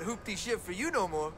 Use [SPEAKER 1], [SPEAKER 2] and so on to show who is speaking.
[SPEAKER 1] that hoopty shit for you no more.